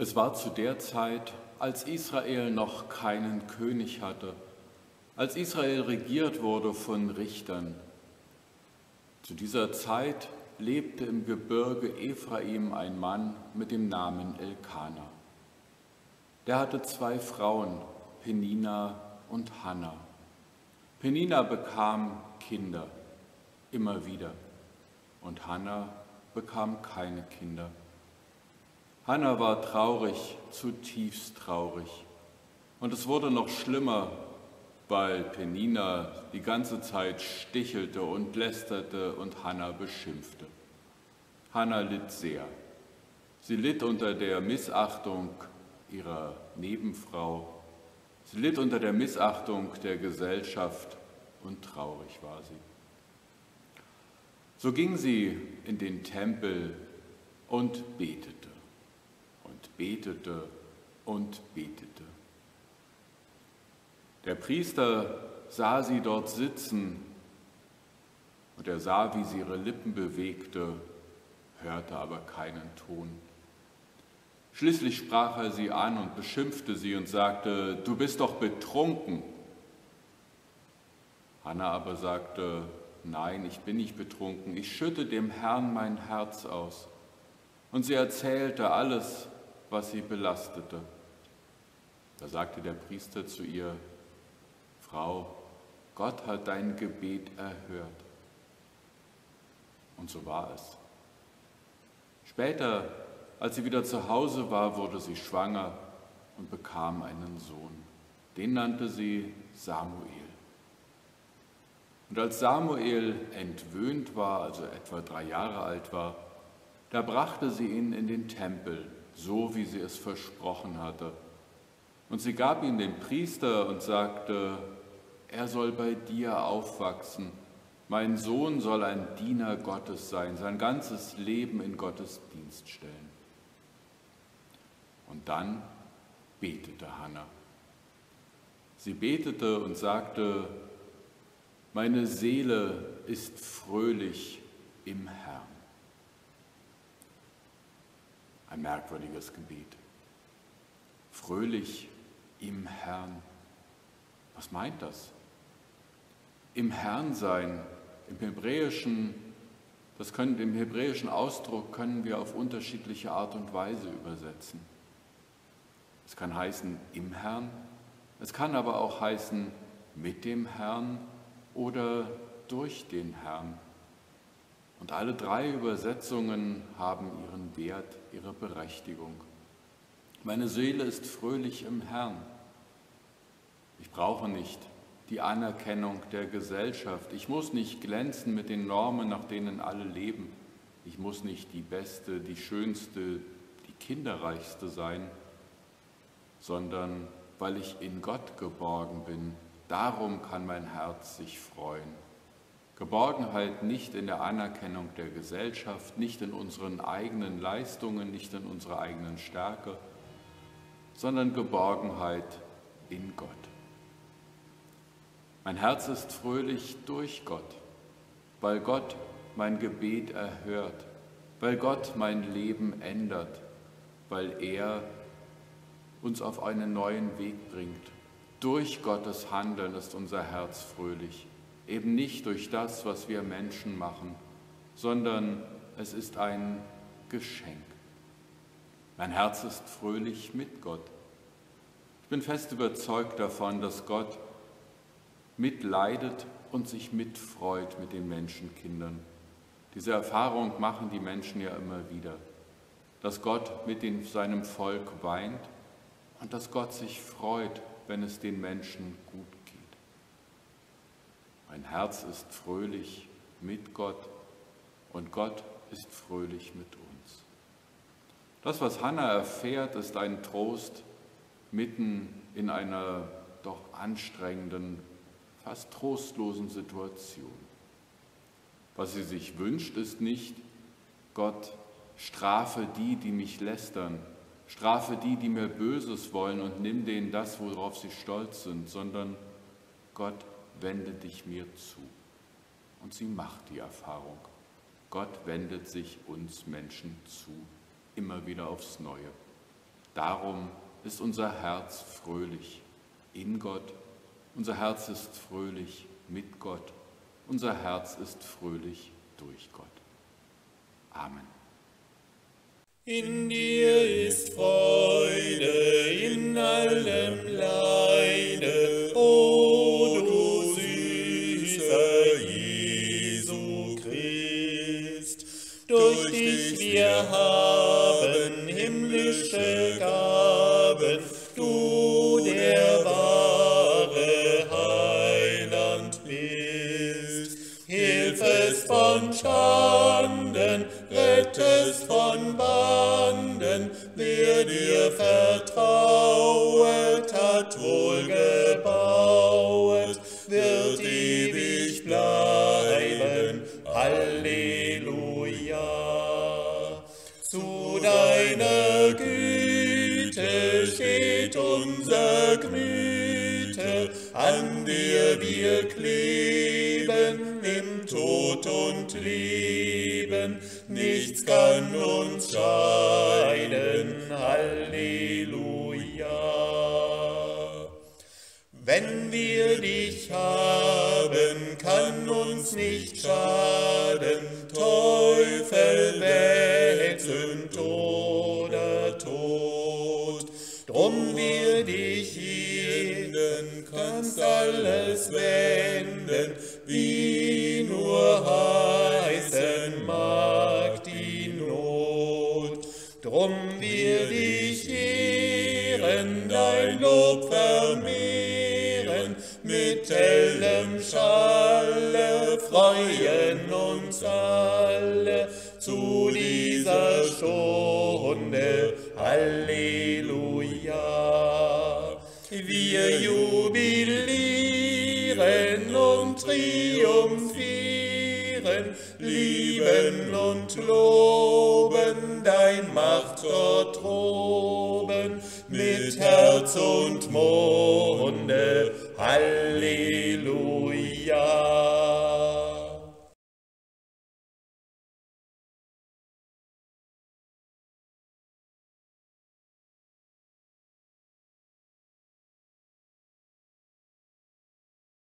Es war zu der Zeit, als Israel noch keinen König hatte, als Israel regiert wurde von Richtern. Zu dieser Zeit lebte im Gebirge Ephraim ein Mann mit dem Namen Elkana. Der hatte zwei Frauen, Penina und Hannah. Penina bekam Kinder, immer wieder, und Hannah bekam keine Kinder. Hannah war traurig, zutiefst traurig. Und es wurde noch schlimmer, weil Penina die ganze Zeit stichelte und lästerte und Hannah beschimpfte. Hannah litt sehr. Sie litt unter der Missachtung ihrer Nebenfrau. Sie litt unter der Missachtung der Gesellschaft und traurig war sie. So ging sie in den Tempel und betete betete und betete. Der Priester sah sie dort sitzen und er sah, wie sie ihre Lippen bewegte, hörte aber keinen Ton. Schließlich sprach er sie an und beschimpfte sie und sagte, du bist doch betrunken. Hannah aber sagte, nein, ich bin nicht betrunken, ich schütte dem Herrn mein Herz aus. Und sie erzählte alles, was sie belastete. Da sagte der Priester zu ihr, Frau, Gott hat dein Gebet erhört. Und so war es. Später, als sie wieder zu Hause war, wurde sie schwanger und bekam einen Sohn. Den nannte sie Samuel. Und als Samuel entwöhnt war, also etwa drei Jahre alt war, da brachte sie ihn in den Tempel so wie sie es versprochen hatte. Und sie gab ihn dem Priester und sagte, er soll bei dir aufwachsen. Mein Sohn soll ein Diener Gottes sein, sein ganzes Leben in Gottes Dienst stellen. Und dann betete Hannah. Sie betete und sagte, meine Seele ist fröhlich im Herrn. Ein merkwürdiges Gebet. Fröhlich im Herrn. Was meint das? Im Herrn sein, im Hebräischen, das können, im hebräischen Ausdruck können wir auf unterschiedliche Art und Weise übersetzen. Es kann heißen im Herrn, es kann aber auch heißen mit dem Herrn oder durch den Herrn. Und alle drei Übersetzungen haben ihren Wert, ihre Berechtigung. Meine Seele ist fröhlich im Herrn. Ich brauche nicht die Anerkennung der Gesellschaft. Ich muss nicht glänzen mit den Normen, nach denen alle leben. Ich muss nicht die beste, die schönste, die kinderreichste sein, sondern weil ich in Gott geborgen bin. Darum kann mein Herz sich freuen. Geborgenheit nicht in der Anerkennung der Gesellschaft, nicht in unseren eigenen Leistungen, nicht in unserer eigenen Stärke, sondern Geborgenheit in Gott. Mein Herz ist fröhlich durch Gott, weil Gott mein Gebet erhört, weil Gott mein Leben ändert, weil er uns auf einen neuen Weg bringt. Durch Gottes Handeln ist unser Herz fröhlich eben nicht durch das, was wir Menschen machen, sondern es ist ein Geschenk. Mein Herz ist fröhlich mit Gott. Ich bin fest überzeugt davon, dass Gott mitleidet und sich mitfreut mit den Menschenkindern. Diese Erfahrung machen die Menschen ja immer wieder, dass Gott mit den, seinem Volk weint und dass Gott sich freut, wenn es den Menschen gut Herz ist fröhlich mit Gott und Gott ist fröhlich mit uns. Das, was Hannah erfährt, ist ein Trost mitten in einer doch anstrengenden, fast trostlosen Situation. Was sie sich wünscht, ist nicht, Gott, strafe die, die mich lästern, strafe die, die mir Böses wollen und nimm denen das, worauf sie stolz sind, sondern Gott, wende dich mir zu. Und sie macht die Erfahrung. Gott wendet sich uns Menschen zu, immer wieder aufs Neue. Darum ist unser Herz fröhlich in Gott, unser Herz ist fröhlich mit Gott, unser Herz ist fröhlich durch Gott. Amen. In dir ist Freude in allem Leide, haben himmlische Gaben, du der wahre Heiland bist. Hilfest von Schanden, rettest von Banden, wer dir vertrauet, wir kleben im Tod und Leben, nichts kann uns scheiden. Halleluja. Wenn wir dich haben, kann uns nicht schaden, alles wenden, wie nur heißen mag die Not. Drum wir dich ehren, dein Lob vermehren, mit hellem Schalle jubilieren und triumphieren, lieben und loben dein Macht Gott droben mit Herz und Munde. Halleluja.